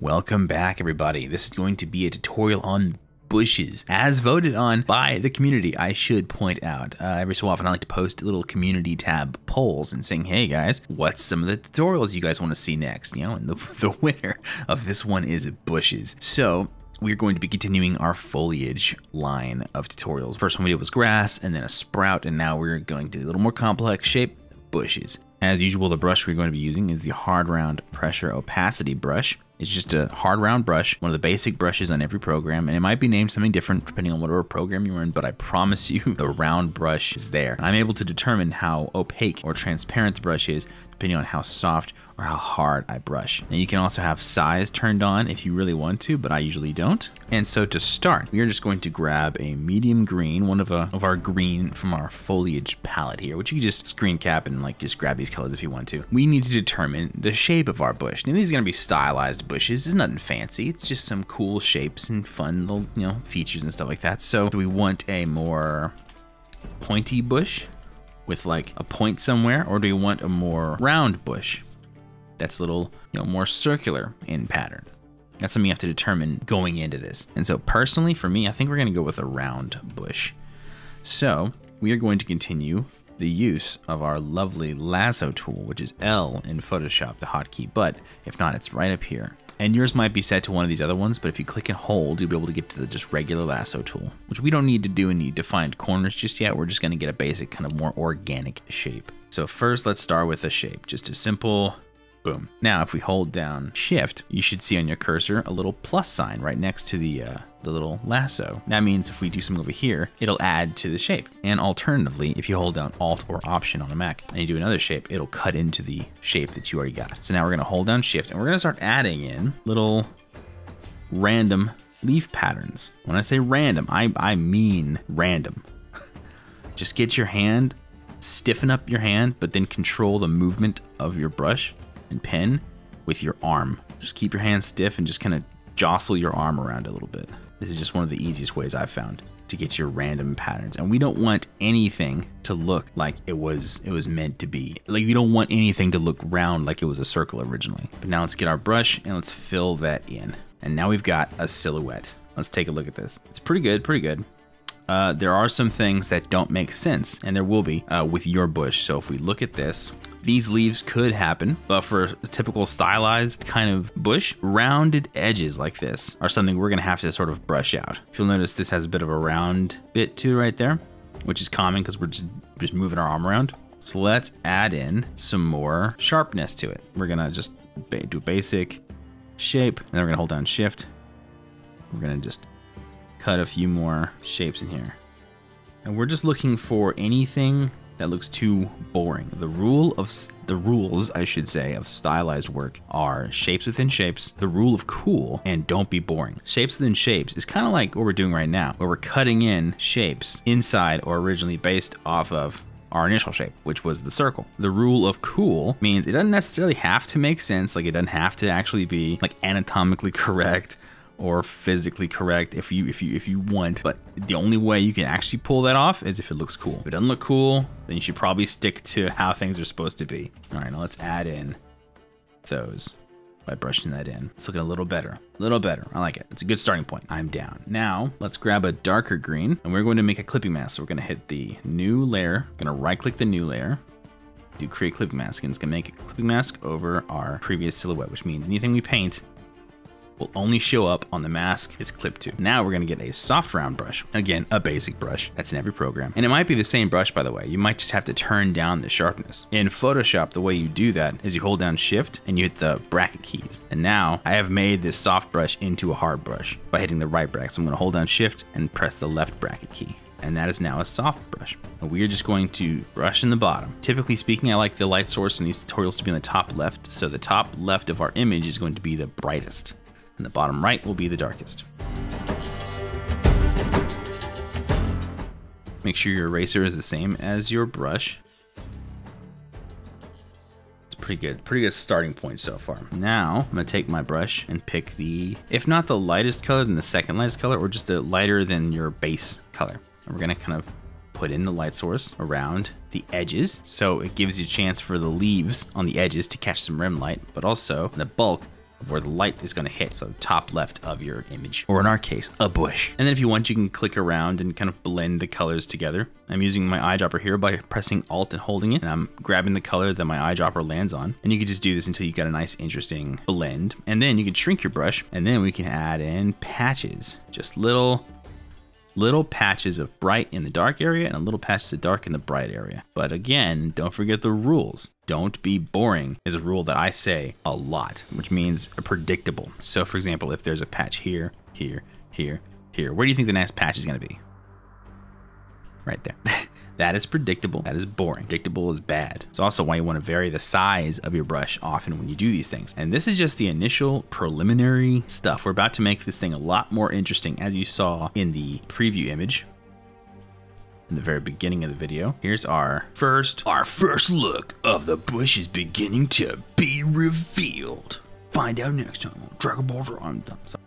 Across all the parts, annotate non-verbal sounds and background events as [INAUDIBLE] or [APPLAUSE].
Welcome back everybody. This is going to be a tutorial on bushes as voted on by the community I should point out. Uh, every so often I like to post little community tab polls and saying hey guys what's some of the tutorials you guys want to see next? You know and the, [LAUGHS] the winner of this one is bushes. So we're going to be continuing our foliage line of tutorials. First one we did was grass and then a sprout and now we're going to do a little more complex shape bushes. As usual the brush we're going to be using is the hard round pressure opacity brush it's just a hard round brush, one of the basic brushes on every program, and it might be named something different depending on whatever program you're in, but I promise you [LAUGHS] the round brush is there. I'm able to determine how opaque or transparent the brush is depending on how soft or how hard I brush. Now you can also have size turned on if you really want to, but I usually don't. And so to start, we are just going to grab a medium green, one of, a, of our green from our foliage palette here, which you can just screen cap and like just grab these colors if you want to. We need to determine the shape of our bush. Now these are gonna be stylized bushes. It's nothing fancy. It's just some cool shapes and fun little, you know, features and stuff like that. So do we want a more pointy bush with like a point somewhere, or do we want a more round bush? that's a little, you know, more circular in pattern. That's something you have to determine going into this. And so personally, for me, I think we're gonna go with a round bush. So we are going to continue the use of our lovely lasso tool, which is L in Photoshop, the hotkey, but if not, it's right up here. And yours might be set to one of these other ones, but if you click and hold, you'll be able to get to the just regular lasso tool, which we don't need to do any defined corners just yet. We're just gonna get a basic kind of more organic shape. So first, let's start with a shape, just a simple Boom. Now, if we hold down shift, you should see on your cursor a little plus sign right next to the, uh, the little lasso. That means if we do something over here, it'll add to the shape. And alternatively, if you hold down alt or option on a Mac and you do another shape, it'll cut into the shape that you already got. So now we're gonna hold down shift and we're gonna start adding in little random leaf patterns. When I say random, I, I mean random. [LAUGHS] Just get your hand, stiffen up your hand, but then control the movement of your brush and pen with your arm. Just keep your hand stiff and just kind of jostle your arm around a little bit. This is just one of the easiest ways I've found to get your random patterns. And we don't want anything to look like it was it was meant to be. Like we don't want anything to look round like it was a circle originally. But now let's get our brush and let's fill that in. And now we've got a silhouette. Let's take a look at this. It's pretty good, pretty good. Uh, there are some things that don't make sense, and there will be uh, with your bush. So if we look at this, these leaves could happen, but for a typical stylized kind of bush, rounded edges like this are something we're gonna have to sort of brush out. If you'll notice, this has a bit of a round bit too right there, which is common because we're just, just moving our arm around. So let's add in some more sharpness to it. We're gonna just do basic shape, and then we're gonna hold down shift. We're gonna just cut a few more shapes in here. And we're just looking for anything that looks too boring. The rule of the rules, I should say, of stylized work are shapes within shapes, the rule of cool, and don't be boring. Shapes within shapes is kind of like what we're doing right now, where we're cutting in shapes inside or originally based off of our initial shape, which was the circle. The rule of cool means it doesn't necessarily have to make sense, like it doesn't have to actually be like anatomically [LAUGHS] correct or physically correct if you if you if you want but the only way you can actually pull that off is if it looks cool. If it doesn't look cool then you should probably stick to how things are supposed to be. All right now let's add in those by brushing that in. It's looking a little better a little better. I like it. It's a good starting point. I'm down. Now let's grab a darker green and we're going to make a clipping mask. So we're going to hit the new layer. Going to right click the new layer. Do create clipping mask and it's going to make a clipping mask over our previous silhouette which means anything we paint will only show up on the mask it's clipped to. Now we're gonna get a soft round brush. Again, a basic brush that's in every program. And it might be the same brush, by the way. You might just have to turn down the sharpness. In Photoshop, the way you do that is you hold down shift and you hit the bracket keys. And now I have made this soft brush into a hard brush by hitting the right bracket. So I'm gonna hold down shift and press the left bracket key and that is now a soft brush. We are just going to brush in the bottom. Typically speaking, I like the light source in these tutorials to be on the top left, so the top left of our image is going to be the brightest and the bottom right will be the darkest. Make sure your eraser is the same as your brush. It's pretty good, pretty good starting point so far. Now, I'm gonna take my brush and pick the, if not the lightest color, then the second lightest color, or just the lighter than your base color. And we're gonna kind of put in the light source around the edges so it gives you a chance for the leaves on the edges to catch some rim light but also the bulk where the light is going to hit. So top left of your image, or in our case, a bush. And then if you want, you can click around and kind of blend the colors together. I'm using my eyedropper here by pressing Alt and holding it, and I'm grabbing the color that my eyedropper lands on. And you can just do this until you get a nice, interesting blend. And then you can shrink your brush, and then we can add in patches. Just little little patches of bright in the dark area and a little patches of dark in the bright area. But again, don't forget the rules. Don't be boring is a rule that I say a lot, which means predictable. So for example, if there's a patch here, here, here, here, where do you think the next patch is gonna be? Right there. [LAUGHS] That is predictable. That is boring. Predictable is bad. It's also why you want to vary the size of your brush often when you do these things. And this is just the initial preliminary stuff. We're about to make this thing a lot more interesting as you saw in the preview image in the very beginning of the video. Here's our first, our first look of the bush is beginning to be revealed. Find out next time on Dragon Ball. I'm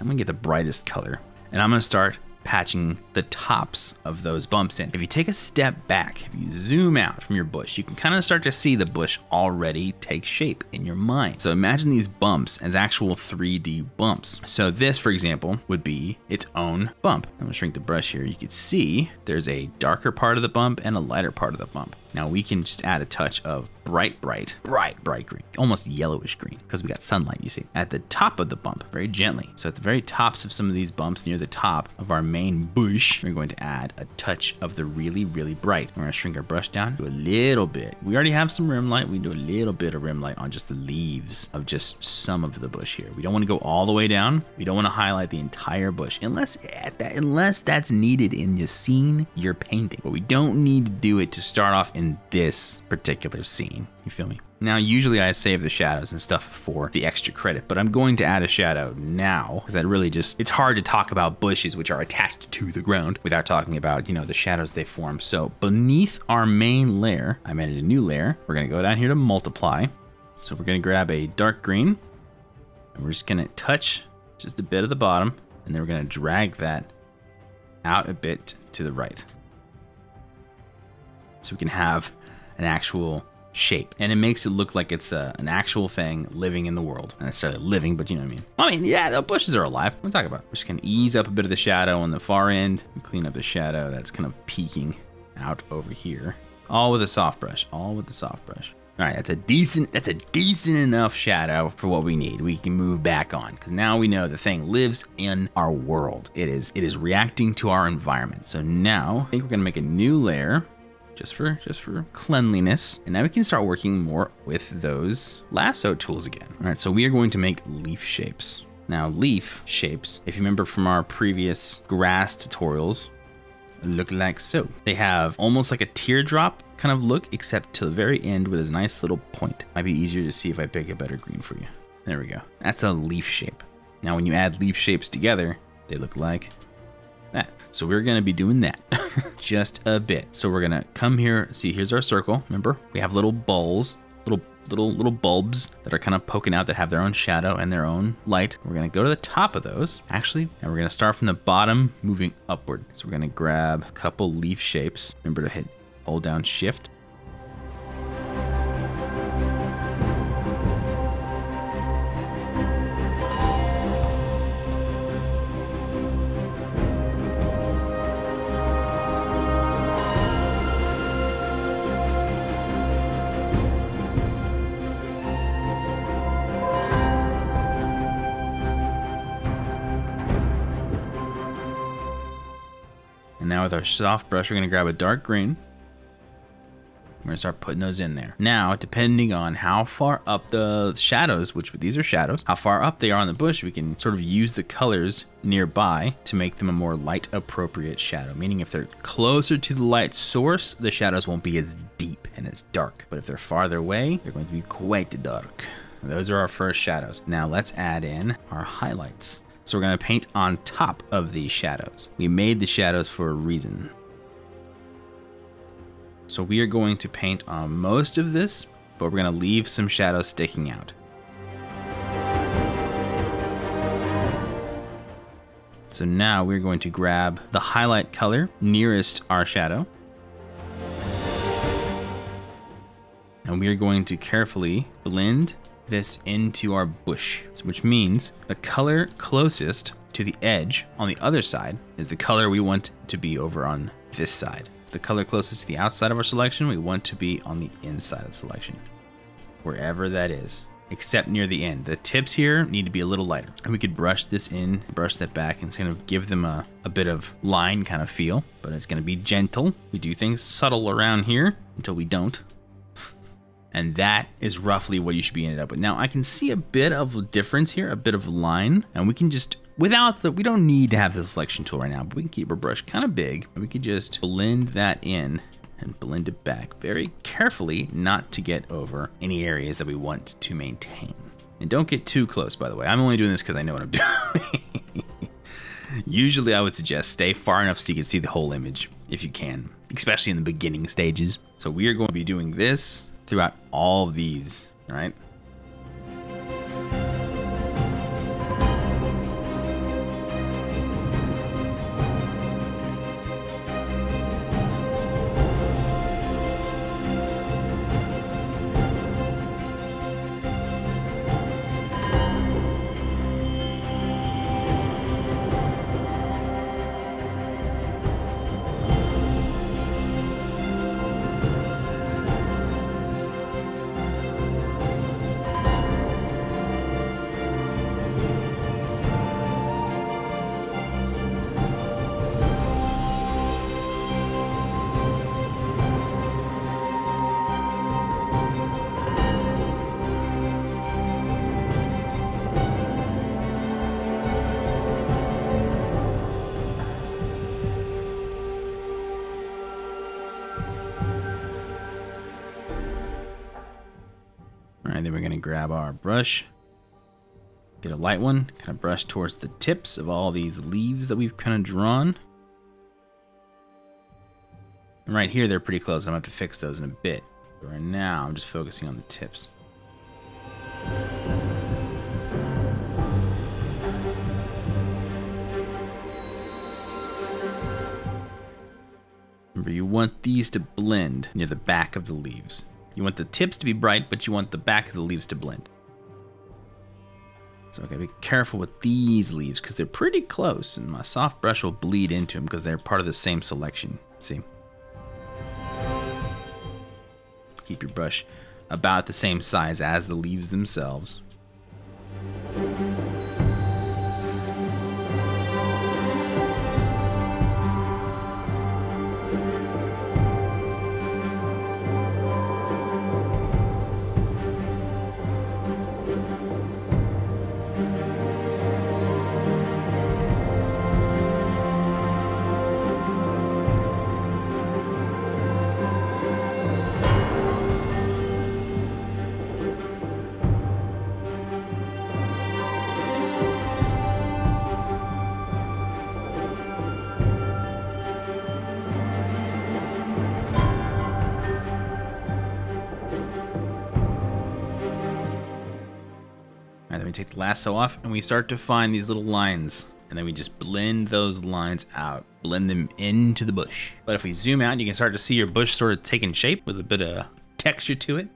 gonna get the brightest color and I'm gonna start patching the tops of those bumps in. If you take a step back, if you zoom out from your bush, you can kind of start to see the bush already take shape in your mind. So imagine these bumps as actual 3D bumps. So this, for example, would be its own bump. I'm gonna shrink the brush here. You can see there's a darker part of the bump and a lighter part of the bump. Now we can just add a touch of bright, bright, bright, bright green, almost yellowish green, because we got sunlight, you see, at the top of the bump, very gently. So at the very tops of some of these bumps near the top of our main bush, we're going to add a touch of the really, really bright. We're gonna shrink our brush down to a little bit. We already have some rim light. We do a little bit of rim light on just the leaves of just some of the bush here. We don't wanna go all the way down. We don't wanna highlight the entire bush unless, that, unless that's needed in the scene you're painting. But we don't need to do it to start off in this particular scene. You feel me? Now, usually I save the shadows and stuff for the extra credit, but I'm going to add a shadow now because that really just, it's hard to talk about bushes which are attached to the ground without talking about, you know, the shadows they form. So beneath our main layer, I made a new layer. We're going to go down here to multiply. So we're going to grab a dark green and we're just going to touch just a bit of the bottom and then we're going to drag that out a bit to the right so we can have an actual shape. And it makes it look like it's a, an actual thing living in the world. Not necessarily living, but you know what I mean. I mean, yeah, the bushes are alive. What am I talking about? We're just gonna ease up a bit of the shadow on the far end clean up the shadow that's kind of peeking out over here. All with a soft brush, all with the soft brush. All right, that's a decent, that's a decent enough shadow for what we need. We can move back on because now we know the thing lives in our world. It is, it is reacting to our environment. So now I think we're gonna make a new layer just for just for cleanliness. And now we can start working more with those lasso tools again. All right, so we are going to make leaf shapes. Now leaf shapes, if you remember from our previous grass tutorials, look like so. They have almost like a teardrop kind of look, except to the very end with a nice little point. Might be easier to see if I pick a better green for you. There we go. That's a leaf shape. Now when you add leaf shapes together, they look like that. So we're gonna be doing that [LAUGHS] just a bit. So we're gonna come here, see here's our circle. Remember, we have little balls, little little little bulbs that are kind of poking out that have their own shadow and their own light. We're gonna go to the top of those, actually, and we're gonna start from the bottom, moving upward. So we're gonna grab a couple leaf shapes. Remember to hit, hold down shift now with our soft brush, we're gonna grab a dark green. We're gonna start putting those in there. Now, depending on how far up the shadows, which these are shadows, how far up they are on the bush, we can sort of use the colors nearby to make them a more light appropriate shadow. Meaning if they're closer to the light source, the shadows won't be as deep and as dark. But if they're farther away, they're going to be quite dark. Those are our first shadows. Now let's add in our highlights. So we're gonna paint on top of these shadows. We made the shadows for a reason. So we are going to paint on most of this, but we're gonna leave some shadows sticking out. So now we're going to grab the highlight color nearest our shadow. And we are going to carefully blend this into our bush, which means the color closest to the edge on the other side is the color we want to be over on this side. The color closest to the outside of our selection, we want to be on the inside of the selection, wherever that is, except near the end. The tips here need to be a little lighter. And we could brush this in, brush that back, and kind of give them a, a bit of line kind of feel, but it's gonna be gentle. We do things subtle around here until we don't. And that is roughly what you should be ended up with. Now I can see a bit of a difference here, a bit of line, and we can just without the, we don't need to have the selection tool right now, but we can keep our brush kind of big and we can just blend that in and blend it back very carefully not to get over any areas that we want to maintain. And don't get too close, by the way. I'm only doing this because I know what I'm [LAUGHS] doing. Usually I would suggest stay far enough so you can see the whole image if you can, especially in the beginning stages. So we are going to be doing this throughout all of these, right? Gonna grab our brush, get a light one, kind of brush towards the tips of all these leaves that we've kind of drawn. And right here, they're pretty close. I'm gonna have to fix those in a bit. But right now, I'm just focusing on the tips. Remember, you want these to blend near the back of the leaves. You want the tips to be bright, but you want the back of the leaves to blend. So I gotta be careful with these leaves because they're pretty close and my soft brush will bleed into them because they're part of the same selection. See? Keep your brush about the same size as the leaves themselves. We take the lasso off and we start to find these little lines. And then we just blend those lines out, blend them into the bush. But if we zoom out, you can start to see your bush sort of taking shape with a bit of texture to it.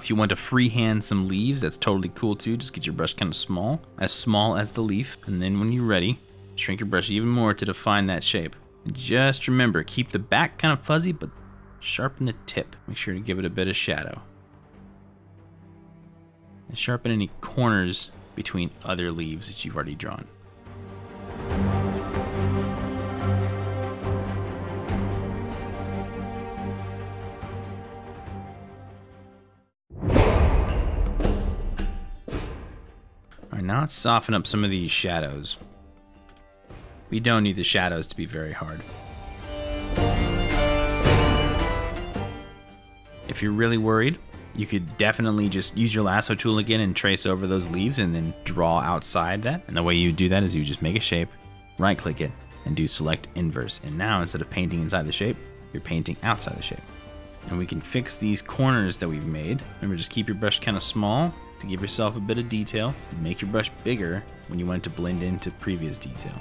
If you want to freehand some leaves, that's totally cool too. Just get your brush kind of small, as small as the leaf. And then when you're ready, shrink your brush even more to define that shape. And just remember, keep the back kind of fuzzy, but sharpen the tip. Make sure to give it a bit of shadow. And sharpen any corners between other leaves that you've already drawn. Now let's soften up some of these shadows. We don't need the shadows to be very hard. If you're really worried, you could definitely just use your lasso tool again and trace over those leaves and then draw outside that. And the way you do that is you just make a shape, right click it, and do select inverse. And now instead of painting inside the shape, you're painting outside the shape. And we can fix these corners that we've made. Remember, just keep your brush kind of small to give yourself a bit of detail. Make your brush bigger when you want to blend into previous detail.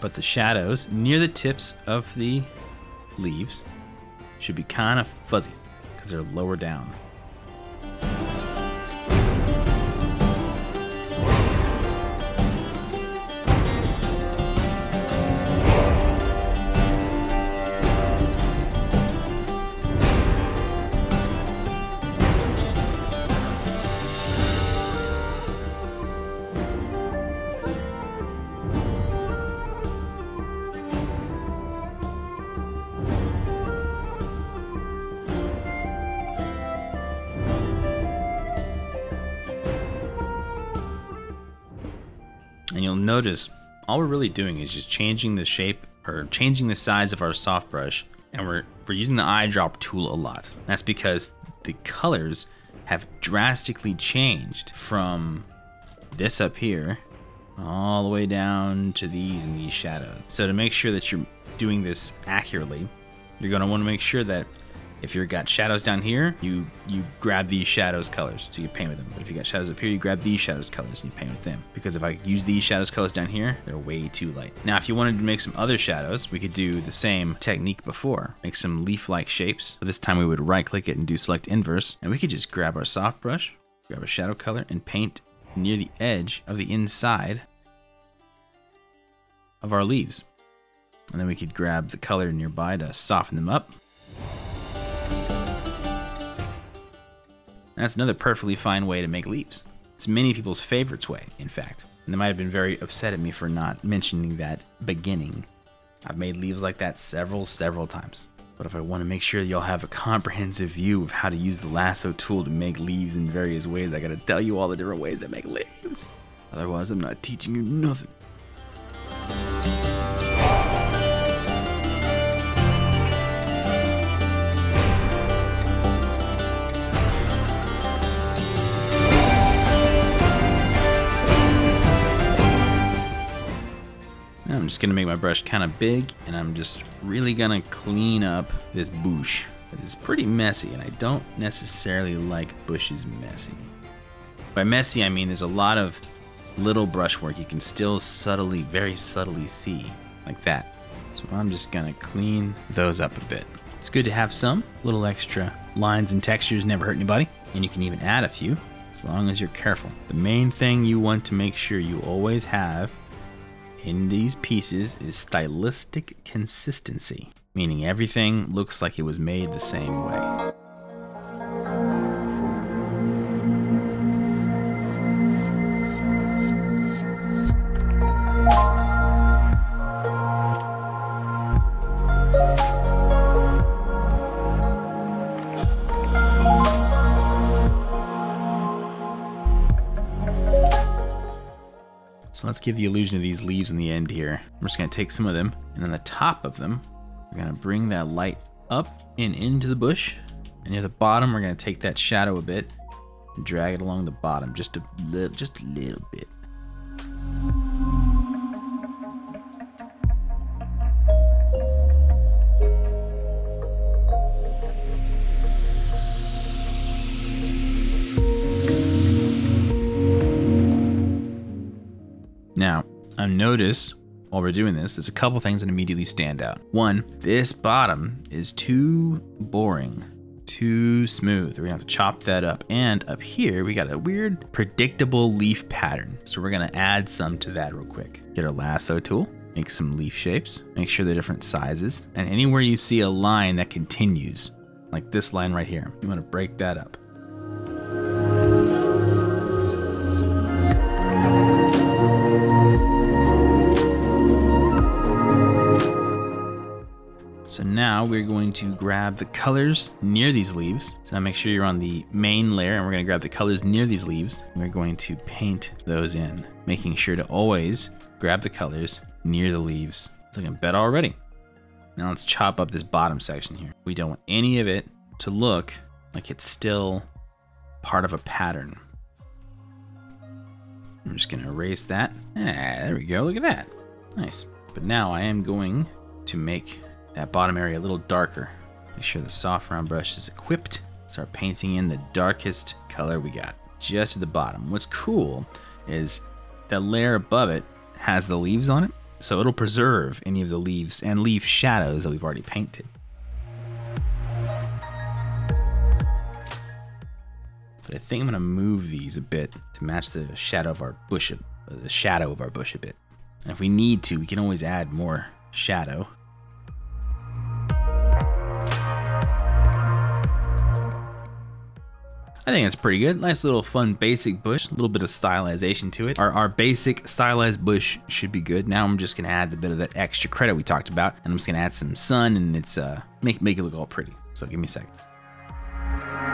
But the shadows near the tips of the leaves should be kind of fuzzy because they're lower down. Notice all we're really doing is just changing the shape or changing the size of our soft brush. And we're, we're using the eyedrop tool a lot. That's because the colors have drastically changed from this up here all the way down to these and these shadows. So to make sure that you're doing this accurately, you're gonna wanna make sure that if you've got shadows down here, you you grab these shadows colors, so you paint with them. But if you got shadows up here, you grab these shadows colors and you paint with them. Because if I use these shadows colors down here, they're way too light. Now, if you wanted to make some other shadows, we could do the same technique before. Make some leaf-like shapes. But this time we would right-click it and do select inverse, and we could just grab our soft brush, grab a shadow color, and paint near the edge of the inside of our leaves. And then we could grab the color nearby to soften them up. That's another perfectly fine way to make leaves. It's many people's favorites way, in fact. And they might have been very upset at me for not mentioning that beginning. I've made leaves like that several, several times. But if I want to make sure y'all have a comprehensive view of how to use the lasso tool to make leaves in various ways, I gotta tell you all the different ways that make leaves. Otherwise, I'm not teaching you nothing. I'm just gonna make my brush kind of big and I'm just really gonna clean up this bush. It's pretty messy and I don't necessarily like bushes messy. By messy, I mean there's a lot of little brushwork you can still subtly, very subtly see, like that. So I'm just gonna clean those up a bit. It's good to have some little extra lines and textures never hurt anybody, and you can even add a few as long as you're careful. The main thing you want to make sure you always have in these pieces is stylistic consistency, meaning everything looks like it was made the same way. Give the illusion of these leaves in the end here. I'm just gonna take some of them, and on the top of them, we're gonna bring that light up and into the bush. And near the bottom, we're gonna take that shadow a bit and drag it along the bottom just a little, just a little bit. Notice while we're doing this, there's a couple things that immediately stand out. One, this bottom is too boring, too smooth. We're gonna have to chop that up. And up here, we got a weird, predictable leaf pattern. So we're gonna add some to that real quick. Get our lasso tool, make some leaf shapes, make sure they're different sizes. And anywhere you see a line that continues, like this line right here, you wanna break that up. Now we're going to grab the colors near these leaves. So now make sure you're on the main layer and we're gonna grab the colors near these leaves. We're going to paint those in, making sure to always grab the colors near the leaves. It's looking better already. Now let's chop up this bottom section here. We don't want any of it to look like it's still part of a pattern. I'm just gonna erase that. Ah, there we go, look at that. Nice. But now I am going to make that bottom area a little darker. Make sure the soft round brush is equipped. Start painting in the darkest color we got, just at the bottom. What's cool is that layer above it has the leaves on it, so it'll preserve any of the leaves and leaf shadows that we've already painted. But I think I'm gonna move these a bit to match the shadow of our bush, the shadow of our bush a bit. And if we need to, we can always add more shadow. I think it's pretty good. Nice little fun basic bush, a little bit of stylization to it. Our, our basic stylized bush should be good. Now I'm just gonna add a bit of that extra credit we talked about, and I'm just gonna add some sun and it's uh make make it look all pretty. So give me a second.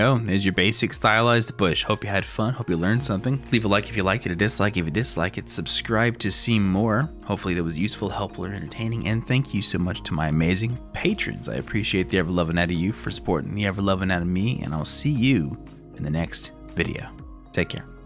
Go. There's your basic stylized bush. Hope you had fun. Hope you learned something. Leave a like if you liked it, a dislike if you dislike it. Subscribe to see more. Hopefully that was useful, helpful, or entertaining. And thank you so much to my amazing patrons. I appreciate the ever loving out of you for supporting the ever loving out of me. And I'll see you in the next video. Take care.